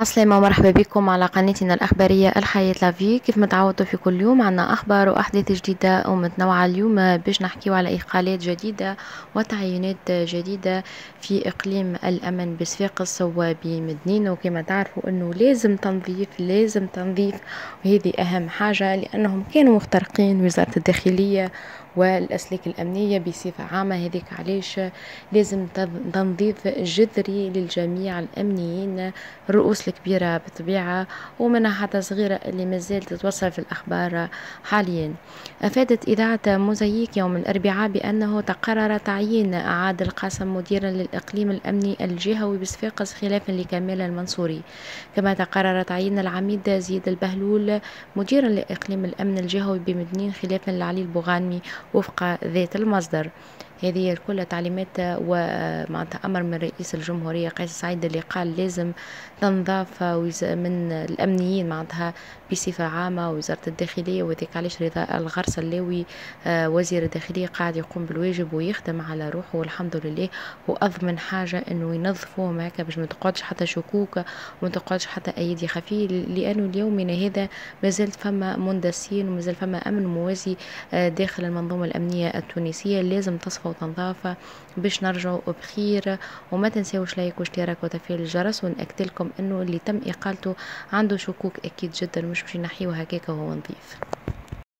السلامة ومرحبا بكم على قناتنا الأخبارية الحياة لافي كيف ما تعودتوا في كل يوم عنا أخبار وأحداث جديدة ومتنوعة اليوم باش نحكيو على إقالات جديدة وتعيينات جديدة في إقليم الأمن بصفاقس وبمدنين وكما تعرفوا أنه لازم تنظيف لازم تنظيف وهذه أهم حاجة لأنهم كانوا مخترقين وزارة الداخلية والأسلاك الأمنية بصفة عامة. هذيك علاش لازم تنظيف جذري للجميع الأمنيين. الرؤوس الكبيرة بالطبيعة ومنها حتى صغيرة اللي مازال تتوصل في الأخبار حاليا. أفادت إذاعة موزاييك يوم الأربعاء بأنه تقرر تعيين عادل القاسم مديرا للإقليم الأمني الجهوي بصفاقس خلافا لكمال المنصوري. كما تقرر تعيين العميد زيد البهلول مديرا لإقليم الأمن الجهوي بمدنين خلافا لعلي البوغانمي وفق ذات المصدر. هذه الكل تعليمات ومعناتها أمر من رئيس الجمهورية قيس سعيد اللي قال لازم تنظاف من الأمنيين معناتها بصفة عامة وزارة الداخلية وذيك علاش رضا الغرس اللاوي آه، وزير الداخلية قاعد يقوم بالواجب ويخدم على روحه والحمد لله. وأضمن حاجة إنه ينظفوهم هكا باش ما تقعدش حتى شكوك وما تقعدش حتى أيدي خفية لأنه اليومنا هذا مازالت فما مندسين ومازال فما أمن موازي آه، داخل المنظومة الأمنية التونسية لازم تصفى وتنظافة باش نرجعوا بخير. وما تنساوش لايك واشتراك وتفعيل الجرس. ونأكد لكم إنه اللي تم إقالته عنده شكوك أكيد جدا. مش باش ينحيوه هكاك وهو نظيف.